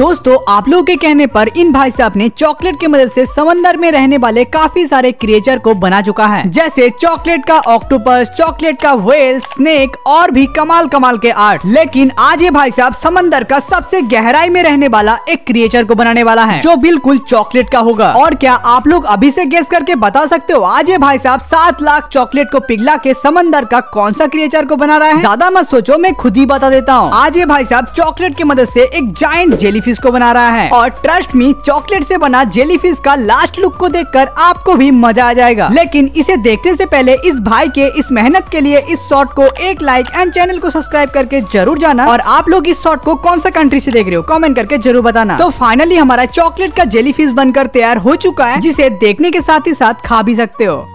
दोस्तों, आप लोगों के कहने पर इन भाई साहब ने चॉकलेट की मदद से समंदर में रहने वाले काफ़ी सारे क्रिएचर को बना चुका है। जैसे चॉकलेट का ऑक्टोपस चॉकलेट का वेल स्नेक और भी कमाल कमाल के आर्ट लेकिन आज ये भाई साहब समंदर का सबसे गहराई में रहने वाला एक क्रिएचर को बनाने वाला है, जो बिल्कुल चॉकलेट का होगा। और क्या आप लोग अभी से गेस करके बता सकते हो, आज ये भाई साहब सात लाख चॉकलेट को पिघला के समंदर का कौन सा क्रिएचर को बना रहा है? ज़्यादा मत सोचो, मैं खुद ही बता देता हूँ। आज ये भाई साहब चॉकलेट की मदद से एक जाइंट जेलीफिश को बना रहा है। और ट्रस्ट मी चॉकलेट से बना जेलीफिश का लास्ट लुक को देखकर आपको भी मज़ा आ जाएगा। लेकिन इसे देखने से पहले इस भाई के इस मेहनत के लिए इस शॉर्ट को एक लाइक एंड चैनल को सब्सक्राइब करके ज़रूर जाना। और आप लोग इस शॉर्ट को कौन सा कंट्री से देख रहे हो? कमेंट करके ज़रूर बताना। तो फाइनली हमारा चॉकलेट का जेलीफिश बनकर तैयार हो चुका है, जिसे देखने के साथ ही साथ खा भी सकते हो।